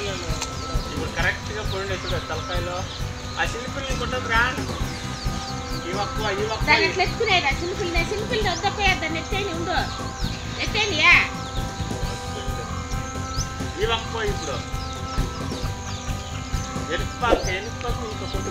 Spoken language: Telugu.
కదా తలకాయలో ఆ చిన్నపిల్లని కొట్టదురా ఈ ఒక్క ఈ ఒక్క దాన్ని ఎట్లా ఎత్తుకునేదా చిన్నపిల్ల చిన్నపిల్ల వద్దపోయా దాన్ని ఎత్తేని ఉండు ఎత్తేనియా ఈ ఒక్క ఇప్పుడు ఎనిపాక ఎనిపాక ఇంకొకటి